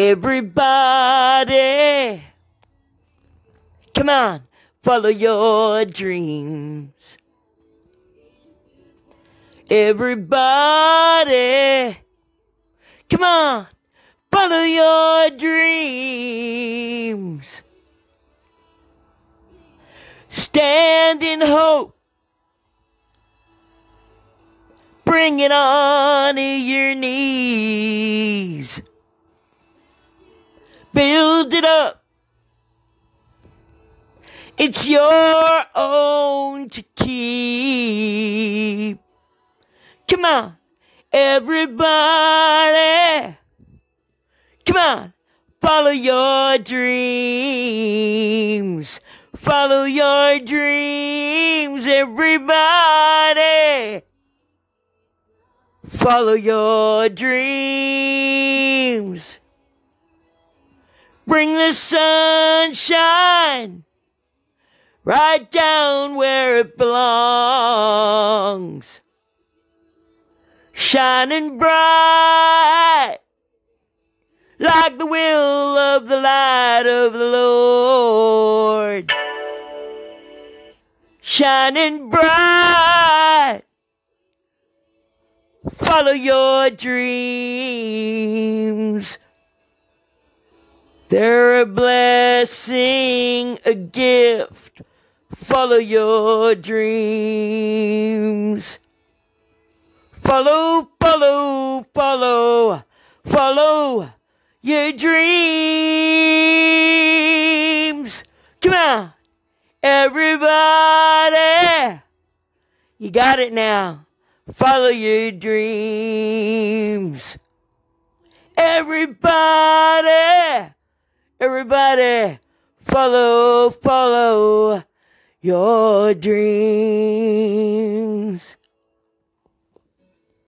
Everybody, come on, follow your dreams. Everybody, come on, follow your dreams. Stand in hope. Bring it on to your knees. Build it up. It's your own to keep. Come on, everybody. Come on, follow your dreams. Follow your dreams, everybody. Follow your dreams. Bring the sunshine right down where it belongs. Shining bright like the will of the light of the Lord. Shining bright. Follow your dreams. They're a blessing, a gift. Follow your dreams. Follow, follow, follow, follow your dreams. Come on, everybody. You got it now. Follow your dreams. Everybody, everybody, follow, follow your dreams.